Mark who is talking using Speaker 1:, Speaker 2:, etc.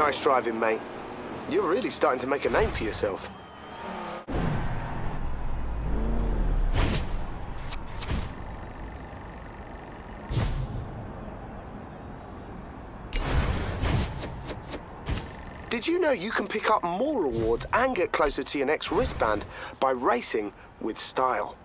Speaker 1: Nice driving, mate. You're really starting to make a name for yourself. Did you know you can pick up more rewards and get closer to your next wristband by racing with style?